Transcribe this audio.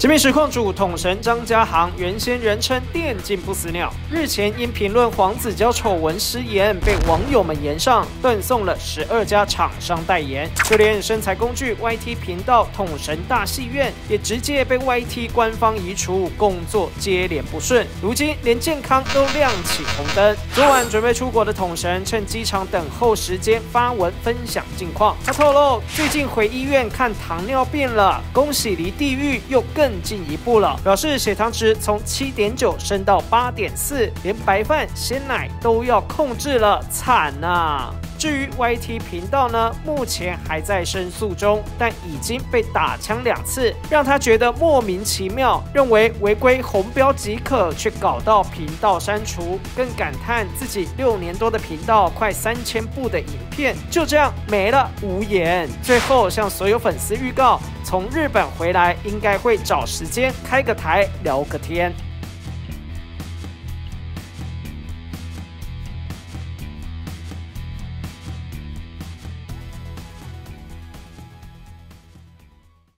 这名实况主统神张家航，原先人称电竞不死鸟，日前因评论黄子佼丑闻失言，被网友们延上，断送了十二家厂商代言，就连身材工具 YT 频道统神大戏院也直接被 YT 官方移除，工作接连不顺，如今连健康都亮起红灯。昨晚准备出国的统神趁机场等候时间发文分享近况，他透露最近回医院看糖尿病了，恭喜离地狱又更。更进一步了，表示血糖值从七点九升到八点四，连白饭、鲜奶都要控制了，惨呐！至于 YT 频道呢，目前还在申诉中，但已经被打枪两次，让他觉得莫名其妙，认为违规红标即可，却搞到频道删除，更感叹自己六年多的频道，快三千部的影片就这样没了，无言。最后向所有粉丝预告，从日本回来应该会找时间开个台聊个天。